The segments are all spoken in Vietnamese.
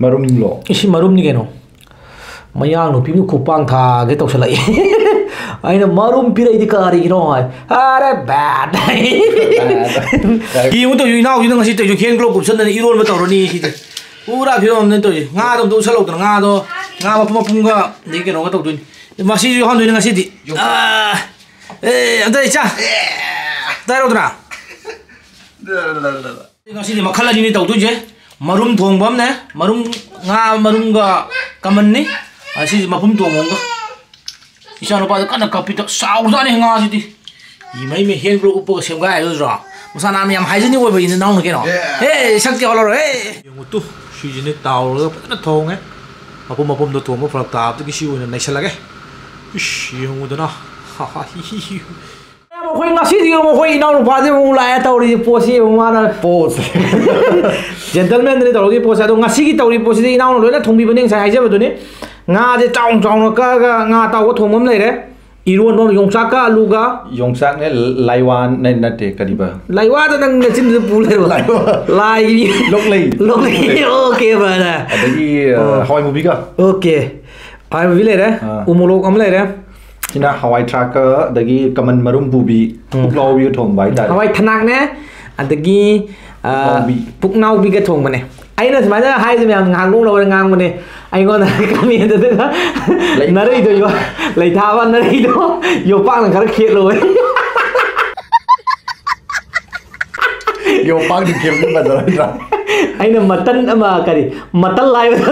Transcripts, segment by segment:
marum ning lo isi marum ni keno mayang no pimnu kupang tha ge tok sala ai na marum pirai di kari gi no ai are bad. Gi u to yu nao yu nang si te yu ken glo kup san na i ron ma taw ro ni si te pura phi rom nen to ji nga dom do salo to nga do nga ma pum pum ga ni ke no ga tok tu ma si yu han do ni nga si di ah eh andai cha dai ro na ཁྱི ཕྱད མམ གསི གསི मरुम थोंग बम ने मरुम nga marum ga kaman ni asi mapum tongong ga isa no pa ka na kapita sau da ne nga ji di i mai me hen bro upo sem ga ayo ra musa nam yam hai ni wo ba in na no ke no he sak ke holor he yong tu shi ji ne taw ga pa na thong he mapum mapum do thong mo phrak ta ab ki shi wo na nai sala ge ish yong da na ha ha hi hi hi mo khoi nga si di mo khoi na no pa de mo la ya taw ri po si mo ma na po ꯖꯦꯟꯇꯜꯃꯦꯟꯗꯅꯤ ꯇꯧꯔꯤꯕ ꯄꯣꯠꯁꯦ ꯑꯗꯣ ꯉꯁꯤꯒꯤ ꯇꯧꯔꯤꯕ ꯄꯣꯠꯁꯤꯗꯤ ꯏꯅꯥꯎꯅ ꯂꯣꯏꯅ ꯊꯣꯡꯕꯤꯕꯅꯤ ꯉꯁꯥꯏ ꯍꯥꯏꯖꯕꯗꯨꯅꯤ ꯉꯥꯁꯦ ꯆꯥꯎꯅ ꯆꯥꯎꯅ ꯀꯛꯑꯒ ꯉꯥ ꯑꯇꯥꯎꯕ ꯊꯣꯡꯕ ꯑꯃ ꯂꯩꯔꯦ ꯏꯔꯣꯟꯕ ꯑꯃ ꯌꯣꯡꯆꯥꯛꯀ ꯑꯂꯨꯒ ꯌꯣꯡꯆꯥꯛꯅꯦ ꯂꯥꯏꯋꯥꯟ ꯅꯠꯇꯦ ꯀꯔꯤꯕ ꯂꯥꯏꯋꯥꯗ ꯅꯪ ꯅꯆꯤꯟꯗꯨꯗ ꯄꯨ ꯂꯩꯔꯣ ꯂꯥꯏ ꯂꯣꯛꯂꯩ ꯂꯣꯛꯂꯩ ꯑꯣꯀꯦ ꯕ꯭ꯔꯗ ꯑꯗꯒꯤ ꯍꯋꯥꯏ ꯃꯨꯕꯤꯒ ꯑꯣꯀꯦ ꯍꯋꯥꯏ ꯃꯨꯕꯤ ꯂꯩꯔꯦ ꯎꯃꯣꯔꯣꯛ ꯑꯃ ꯂꯩꯔꯦ ꯁꯤꯅ ꯍꯋꯥꯏ ꯊ꯭ꯔꯥꯛꯀ ꯑꯗꯒꯤ ꯀꯃꯟ ꯃꯔꯨꯝ ꯄꯨꯕꯤ ꯄꯨꯛꯂꯥꯎꯕꯤꯒ ꯊꯣꯡꯕ ꯍꯥꯏꯇꯥꯔꯦ ꯍꯋꯥꯏ ꯊꯅꯥꯛꯅꯦ ꯑꯗꯒꯤ ꯄꯨꯛꯅꯥꯎꯕꯤ. ꯄꯨꯛꯅꯥꯎꯕꯤꯒ ꯊꯣꯡꯕꯅꯦ ꯑꯩꯅ ꯁꯨꯃꯥꯏꯅ ꯍꯥꯏꯔꯤꯁꯦ ꯃꯌꯥꯝ ꯉꯥꯡꯗꯣꯡ ꯂꯧꯔ ꯉꯥꯡꯕꯅꯦ ꯑꯩꯉꯣꯟꯗ ꯀꯃꯦꯟꯗꯨꯗ ꯂꯩ- ꯅꯔꯩꯗꯣ ꯌꯣ ꯂꯩꯊꯥꯕ ꯅꯔꯩꯗꯣ ꯌꯣꯄꯥꯛꯅ ꯈꯔ ꯈꯦꯠꯂꯣꯏ ꯌꯣꯡꯄꯥꯛꯗꯤ ꯀꯦꯝꯗꯤ ꯐꯖꯔꯣꯏꯗ꯭ꯔꯥ ꯑꯩꯅ ꯃꯇꯟ ꯑꯃ ꯀꯔꯤ ꯃꯇꯜ ꯍꯥꯏꯕꯗꯣ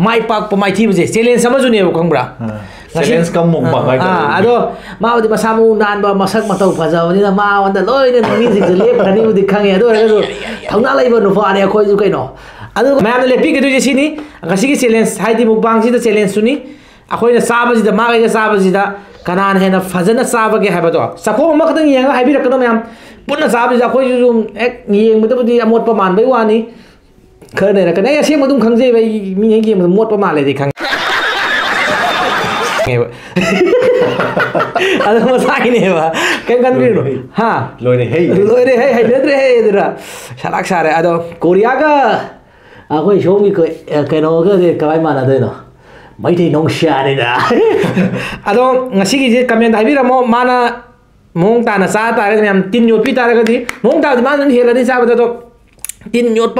माइ पाक माइ थी बजे चैलेंज समझो मसा नान मसक मतौ फजा बनि मा वंदा लोय ने मी जि ले खनि बदि खंगे मैम फजन चाबगे है बदो सखो मक मैम पुनः साब जि अखोय जु अमोट ꯑꯩꯈꯣꯏꯁꯨ ꯁꯨꯝ ꯍꯦꯛ ꯌꯦꯡꯕꯗꯕꯨꯗꯤ ꯑꯃꯣꯠꯄ ꯃꯥꯟꯕꯩ ꯋꯥꯅꯤ ꯈꯔ ꯂꯩꯔꯛꯀꯅꯤ ꯑꯩ ꯑꯁꯦꯡꯕ ꯑꯗꯨꯝ ꯈꯪꯖꯩꯕ ꯑꯩ ꯃꯤ ꯍꯦꯛ ꯌꯦꯡꯕꯗ ꯃꯣꯠꯄ ꯃꯥꯜꯂꯦꯗꯤ ꯈꯪꯉꯦ ꯑꯗꯨ ꯃꯁꯥꯒꯤꯅꯦꯕ ꯀꯩꯝ ꯈꯟꯕꯤꯔꯨꯅꯨ ꯍꯥ ꯂꯣꯏꯔꯦ ꯍꯩ ꯂꯣꯏꯔꯦ ꯍꯩ ꯍꯩꯅꯗ꯭ꯔꯦ ꯍꯩ ꯑꯗꯨꯅ ꯁꯂꯥꯛ ꯁꯥꯔꯦ ꯑꯗꯣ ꯀꯣꯔꯤꯌꯥꯒ ꯑꯩꯈꯣꯏ ꯁꯣꯝꯒꯤ ꯀꯣ- ꯑ, ꯀꯩꯅꯣꯒꯗꯤ ꯀꯃꯥꯏ ꯃꯥꯟꯅꯗꯣꯏꯅꯣ ꯃꯩꯇꯩ ꯅꯨꯡꯁꯤꯌꯥꯅꯤꯗ ꯑꯗꯣ ꯉꯁꯤꯒꯤꯁꯦ ꯀꯃꯦꯟꯇ ꯍꯥꯏꯕꯤꯔꯝꯃꯣ ꯃꯥꯅ ꯃꯑꯣꯡ ꯇꯥꯅ ꯆꯥ ꯇꯥꯔꯒꯗꯤ ꯃꯌꯥꯝ ꯇꯤꯟ ꯌꯣꯠꯄꯤ ꯇꯥꯔꯒꯗꯤ ಮೋಂಗ್ ತಾವದು ಮಾನ ಹೇಳದಿ ಚಾಬದ ತಿನ್ ಯೋತ್ಪ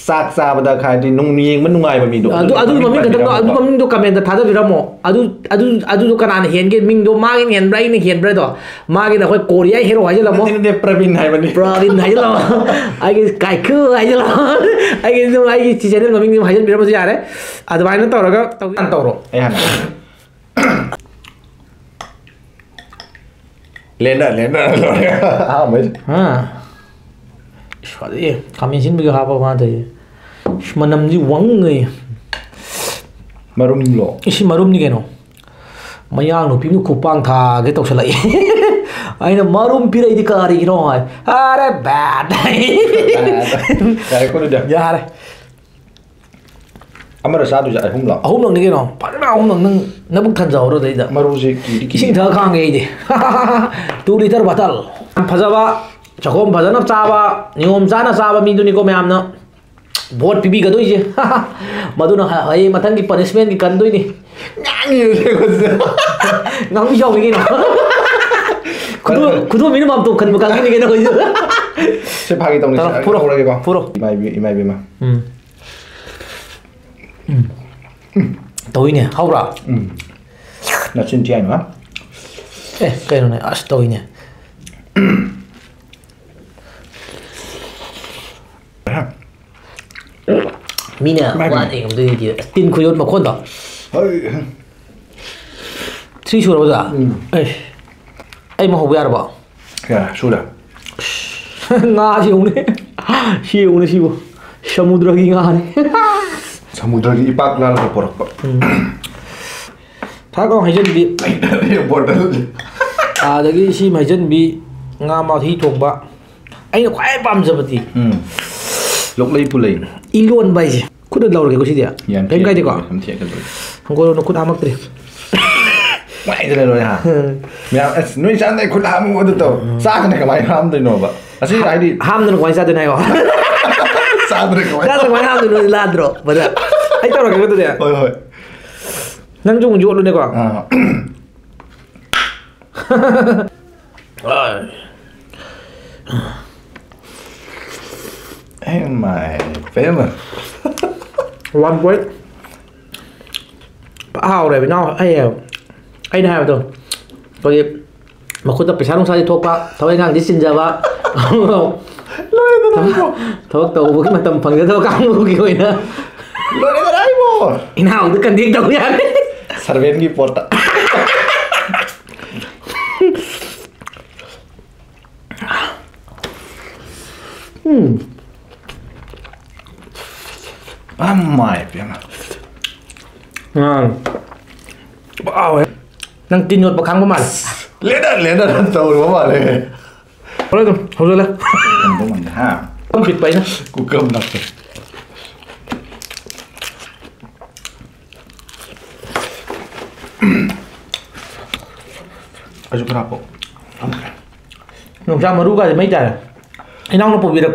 ꯆꯥꯛ ꯆꯥꯕꯗ ꯍꯥꯏꯗꯤ ꯅꯨꯡ ꯌꯦꯡꯕ ꯅꯨꯡꯉꯥꯏꯕ ꯃꯤꯗꯣ ꯑꯗꯨ ꯑꯗꯨ ꯃꯃꯤꯡ ꯈꯛꯇꯪ ꯑꯗꯨ ꯃꯃꯤꯡꯗꯣ ꯀꯃꯦꯟꯇ ꯊꯥꯗꯕꯤꯔꯝꯃꯣ ꯑꯗꯨ ꯑꯗꯨ ꯑꯗꯨꯗꯣ ꯀꯅꯥꯅ ꯍꯦꯟꯒꯦ ꯃꯤꯡꯗꯣ ꯃꯥꯒꯤꯅ ꯍꯦꯟꯕ꯭ꯔꯥ ꯑꯩꯅ ꯍꯦꯟꯕ꯭ꯔꯥꯗꯣ ꯃꯥꯒꯤꯅ ꯑꯩꯈꯣꯏ ꯀꯣꯔꯤꯌꯥ ꯍꯦꯔꯣ ꯍꯥꯏꯖꯤꯜꯂꯝꯃꯣ ꯅꯠꯇꯦ ꯄ꯭ꯔꯕꯤꯟ ꯍꯥꯏꯕꯅꯤ ꯄ꯭ꯔꯕꯤꯟ ꯍꯥꯏꯖꯤꯜꯂꯝꯃꯣ ꯑꯩꯒꯤ ꯀꯥꯏꯈꯨ ꯍꯥꯏꯖꯤꯜꯂꯝꯃꯣ ꯑꯩꯒꯤ ꯑꯗꯨꯝ ꯑꯩꯒꯤ ꯆꯦꯅꯦꯜ ꯃꯃꯤꯡ ꯑꯗꯨꯝ ꯍꯥꯏꯖꯤꯟꯕꯤꯔꯝꯃꯁꯨ ꯌꯥꯔꯦ ꯑꯗꯨꯃꯥꯏꯅ ꯇꯧꯔꯒ ꯇꯧ ꯇꯧꯔꯣ ꯑꯩ ꯍꯥꯟꯅ ꯂꯦꯟꯗ ꯂꯦꯟꯗ ꯂꯣꯏꯔꯦ ꯑꯍꯥꯟꯕꯩ shwa de kamin shin bi ha ba ma de shmanam ji wang ngai marum lo ishi marum ni geno mayang no pimi kupang tha ge tok sala 아이는 마룸 비라이디 까리 이런 아이 아래 배 코르데 야래 아마라 사두 자 홈라 홈랑 니게 노 빠르나 홈랑 능 나북 탄자 오로 데이다 마루지 기기 싱 다강에 이제 둘이 따로 바탈 파자바 ꯆꯥꯛꯈꯣꯝ ꯐꯖꯅ ꯆꯥꯕ ꯅꯤꯌꯣꯝ ꯆꯥꯅ ꯆꯥꯕ ꯃꯤꯗꯨꯅꯤꯀꯣ ꯃꯌꯥꯝꯅ ꯚꯣꯠ ꯄꯤꯕꯤꯒꯗꯣꯏꯁꯦ ꯃꯗꯨꯅ ꯍꯌꯦꯡ ꯃꯊꯪꯒꯤ ꯄꯅꯤꯁꯃꯦꯟꯒꯤ ꯀꯟꯗꯣꯏꯅꯤ ꯉꯥꯡꯕꯤ ꯌꯥꯎꯏ ꯀꯩꯅꯣ 구독민은 마음도 큰 뭐가 생기게 되는 거 죠. 실패하기 때문에 풀어 풀어 이거 풀어 이마 이마 이 마. 음. 음. 더위네 하우 라. 음. 나 진짜 이 마. 에, 그러 네. 아시 더위 네. mina wa te ngam du di tin khu yot ma khon da three sure ba ai. Ai ma ho ba ba? Ya sure nga ji उने shi उने shi bo samudra ki nga ne. Samudra ki ipak lal ko por pa. Hmm. Tha ko hajen bi. Bottle à cái gì mà dân bị nga mà thi thuộc bạ anh là quá giờ bật gì lúc lấy bù lấy ꯏꯔꯣꯟꯕ ꯍꯥꯏꯁꯦ ꯈꯨꯠꯅ ꯂꯧꯔꯒꯦꯀꯣ ꯁꯤꯗꯤ ꯀꯩꯝ ꯀꯥꯏꯗꯦꯀꯣ ꯍꯪꯒꯣꯏꯔꯣꯅ ꯈꯨꯠ ꯍꯥꯝꯃꯛꯇ꯭ꯔꯦ ꯅꯨꯡꯉꯥꯏꯗ꯭ꯔꯦ ꯂꯣꯏꯔꯦ ꯍꯥ ꯃꯌꯥꯝ ꯑꯁ ꯅꯣꯏ ꯆꯥꯟꯗꯩ ꯈꯨꯠ ꯍꯥꯝꯃꯨ ꯑꯗꯨ ꯇꯧ ꯆꯥꯗꯅ ꯀꯃꯥꯏꯅ ꯍꯥꯝꯗꯣꯏꯅꯣꯕ ꯑꯁꯤ ꯍꯥꯏꯗꯤ ꯍꯥꯝꯗꯅ ꯀꯃꯥꯏꯅ ꯆꯥꯗꯣꯏꯅꯣ ꯍꯥꯏꯌꯣ ꯆꯥꯗꯅ ꯀꯃꯥꯏꯅ ꯆꯥꯗꯅ ꯀꯃꯥꯏꯅ ꯍꯥꯝꯗꯣꯏꯅꯣ ꯂꯥꯟꯗ꯭ꯔꯣ ꯕꯗ ꯑꯩ ꯇꯧꯔꯒꯦꯀꯣ ꯑꯗꯨꯗꯤ ꯍꯣꯏ ꯍꯣꯏ ꯅꯪꯁꯨ ꯑꯃꯨꯛ ꯌꯣꯠꯂꯨꯅꯦꯀꯣ ꯑꯥ and my family. One week. How they know? Hey, I know to. Pag makunta pisa nung sa dito pa, tawag nga di sinjava. Loy na na mo. Tawag tawag bukid matampang dito ka mo gi ko ina. Loy na na mo. Ina ang dukan di daw yan. Sarven gi porta break. Hào này với nhau ai à. Ai nào rồi. Bởi vì mà khuôn tập phải sáng hôm sau thì thuộc bạ. Thôi ngang đi xin giờ bạ. Không. เลยนะ Thôi tàu với mà tầm phần cái thôi căng luôn kiểu này nữa. เลยนะได้บ่ Cái nào tôi cần tiếng tàu nha. สารเวนกี่ปอร์ต อ้าไม่เฟ้ม À. Wow ấy. Năng tin nhột bậc kháng của mày. เล่นได้เล่นได้ทั้งตัวหรือว่าเลย Thôi rồi, thôi rồi lên. มันต้องมันห้า Không thịt bấy nữa. กูเกิมหนักเลยอายุครับผม Nung sa maruga di may dal. Inang no po birak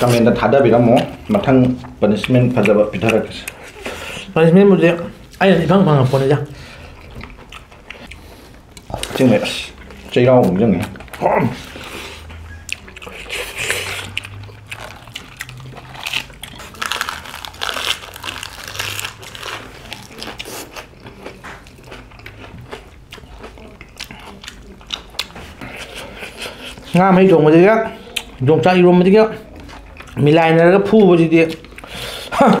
Comment थादा बिरामो मथंग punishment फजब पिथर punishment मुझे ai là phang phang phun ra chính là chơi rau cũng chứ nhỉ nga hay dùng mà chứ á dùng chai rùm mà chứ á 米兰的那个瀑布就的，哼。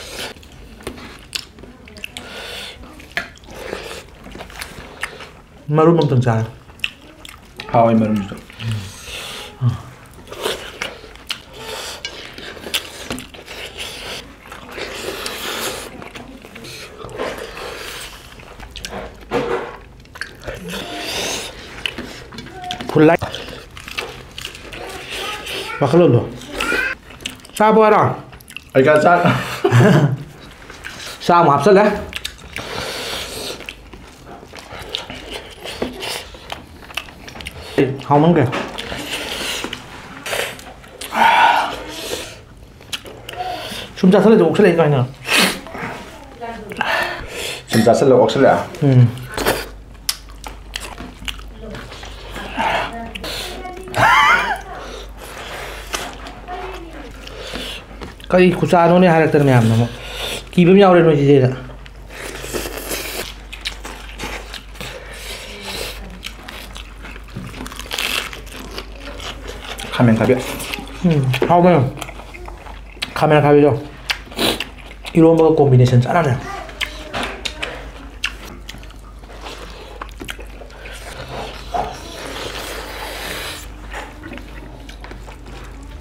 મારું મમતન ચાલે હા હોય મારું મમતન 굴라 마클로로 싸보라 알까 싸싸 맙살래 ए खाउँ क्या 숨자살래도 옥살래 이거 아니야 숨자살래 옥살래 응 कहीँ खुसानो नै हालेर तर हामी म जे चिज 카멘 가비 음, 하우면 카메라 가비죠. 이런 거 콤비네이션 짠하네.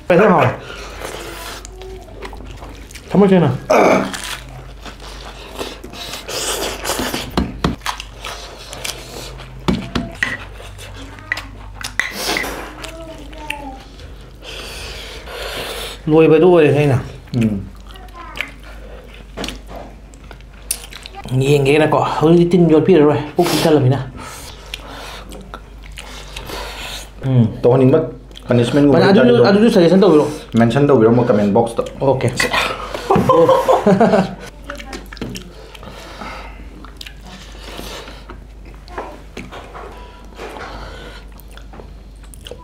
빼서 나와. 정말 재나. ꯂꯣꯏꯕꯗꯨ ꯑꯣꯏꯔꯦ ꯑꯩꯅ ꯌꯦꯡꯒꯦꯅꯀꯣ ꯍꯧꯖꯤꯛꯇꯤ ꯇꯤꯟ ꯌꯣꯠꯄꯤꯔꯔꯣꯏ ꯄꯨꯛ ꯄꯤꯛꯊꯜꯂꯕꯅꯤꯅ ꯎꯝ ꯇꯧꯍꯟꯅꯤꯡꯕ ꯄꯅꯤꯁꯃꯦꯟꯒꯨꯝꯕ ꯑꯗꯨꯁꯨ ꯑꯗꯨꯁꯨ ꯁꯖꯦꯁꯟ ꯇꯧꯕꯤꯔꯣ ꯃꯦꯟꯁꯟ ꯇꯧꯕꯤꯔꯝꯃꯣ ꯀꯃꯦꯟ ꯕꯣꯛꯁꯇ ꯑꯣꯀꯦ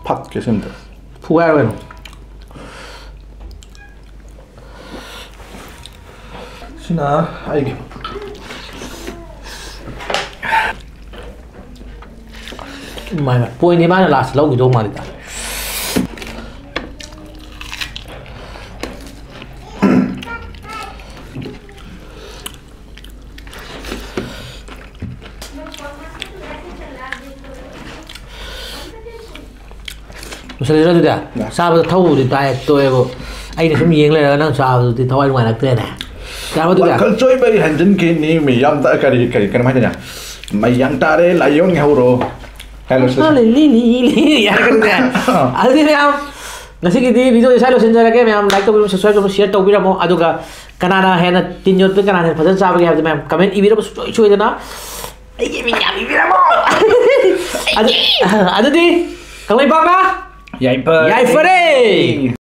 ꯐꯛꯀꯦ ꯁꯤꯝꯇ ꯐꯨꯒꯥꯏꯔꯣꯏꯅꯣ 신아 아이고 Mày mà pui ni mana last lâu gitu mali ta. Misalnya itu dia, Ya. sahabat tahu di diet tu ego. Ai ni semua yang lain nang sahabat di tahu ai mana tu na. Sahabat tu dia. ꯀꯜꯆꯣꯏ ꯕꯩ ꯍꯟꯖꯤꯟꯈꯤꯅꯤ ꯃꯤ ꯌꯥꯝ ꯀꯔꯤ ꯀꯔꯤ ꯀꯔꯝ ꯍꯥꯏꯗꯅ ꯃꯌꯥꯡ ꯇꯥꯔꯦ ꯂꯥꯏꯌꯣꯟ ꯍꯧꯔꯣ ꯍꯥꯏꯂꯣ ꯑꯗꯨꯗꯤ ꯃꯌꯥꯝ ꯉꯁꯤꯒꯤꯗꯤ ꯚꯤꯗꯤꯑꯣ ꯏꯁꯥ ꯂꯣꯏꯁꯤꯟꯖꯔꯒꯦ ꯃꯌꯥꯝ ꯂꯥꯏꯛ ꯇꯧꯕꯤꯔꯝꯃꯣ ꯁꯕꯁ꯭ꯔꯥꯏꯕ ꯇꯧꯕꯤꯔꯝꯃꯣ ꯁꯤꯌꯔ ꯇꯧꯕꯤꯔꯝꯃꯣ ꯑꯗꯨꯒ ꯀꯅꯥꯅ ꯍꯦꯟꯅ ꯇꯤꯟ ꯌꯣꯠꯄ ꯀꯅꯥꯅ ꯍꯦꯟꯅ ꯐꯖꯅ ꯆꯥꯕꯒꯦ ꯍꯥꯏꯕꯗꯤ ꯃꯌꯥꯝ ꯀꯃꯦꯟ ꯏꯕꯤꯔꯝꯃꯣ ꯁꯨꯡꯁꯣꯏ ꯁꯣꯏꯗꯅ ꯑꯩꯒꯤ ꯃꯤꯡ ꯌꯥꯝ ꯏꯕꯤꯔꯝꯃꯣ ꯑꯗꯨꯗꯤ ꯀꯪꯂꯩꯄꯥꯛꯅ ꯌꯥꯏꯐꯔꯦ